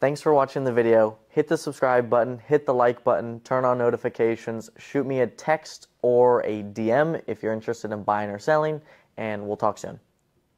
Thanks for watching the video. Hit the subscribe button, hit the like button, turn on notifications, shoot me a text or a DM if you're interested in buying or selling, and we'll talk soon.